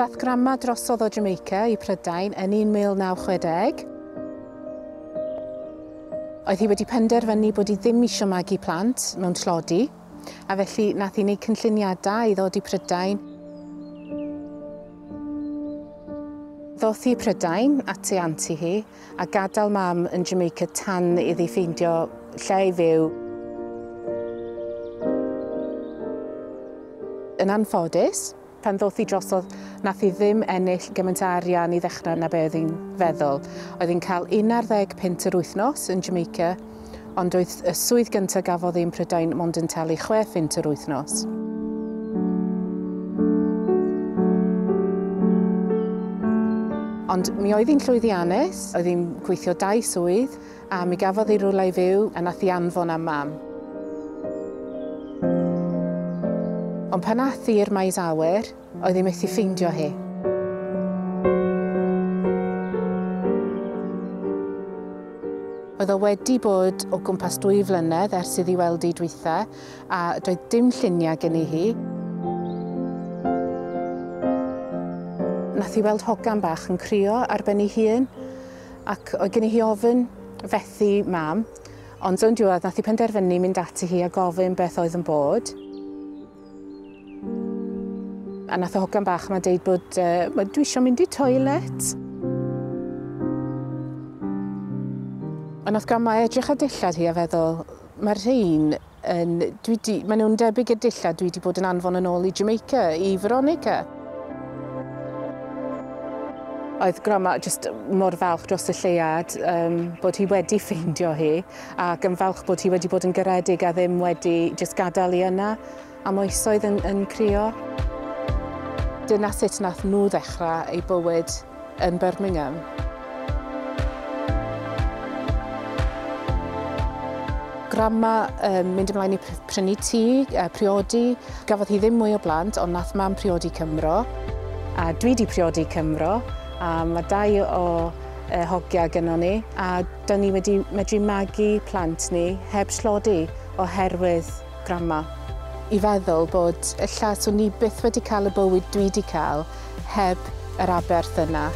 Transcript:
bathgrama drosodd o Jamaica i Prydain yn 1960. Oedd hi wedi penderfynu bod hi ddim eisiau magu plant mewn tlodi, a felly nath hi wneud cynlluniadau i ddod i Prydain. Ddoth hi Prydain at ei anti hi a gadael mam yn Jamaica tan iddi ffeindio lle i fyw. Yn anffodus, pan ddoth hi drosodd nath i ddim ennill gymaint arian i ddechrau na be oedd hi'n feddwl. Oedd hi'n cael 11 pint yr wythnos yn Jamaica, ond oedd y swydd gyntaf gafodd hi'n Prydain mond yn talu 6 pint yr wythnos. Ond mi oedd hi'n llwyddiannus, oedd hi'n gweithio dau swydd, a mi gafodd hi rwle i fyw a nath hi anfon am mam. ond pan ath i'r maes awyr, oedd ei methu ffeindio hi. Oedd o wedi bod o gwmpas dwy flynedd ers iddi weld i dwytha, a doedd dim lluniau gen i hi. Nath i weld hogan bach yn crio ar ben ei hun, ac oedd gen i hi ofyn fethu mam, ond o'n diwedd nath i penderfynu mynd ati hi a gofyn beth oedd yn bod a nath y hogan bach yma deud bod uh, dwi eisiau mynd i toilet. A nath gan mae edrych a dillad hi a feddwl, mae'r rhain yn, dwi di, maen nhw'n debyg y dillad dwi wedi bod yn anfon yn ôl i Jamaica, i Veronica. Oedd grama just mor falch dros y lleiad um, bod hi wedi ffeindio hi ac yn falch bod hi wedi bod yn garedig a ddim wedi just gadael i yna am oesoedd yn, yn crio dyna sut nath nhw ddechrau eu bywyd yn Birmingham. Grandma um, mynd ymlaen i prynu tŷ, uh, priodi. Gafodd hi ddim mwy o blant, ond nath mam priodi Cymro. A dwi di priodi Cymro, a mae dau o uh, hogiau gyda ni. A dyn ni wedi medru magu plant ni heb slodi oherwydd grandma i feddwl bod y lla swn i byth wedi cael y bywyd dwi wedi cael heb yr aberth yna.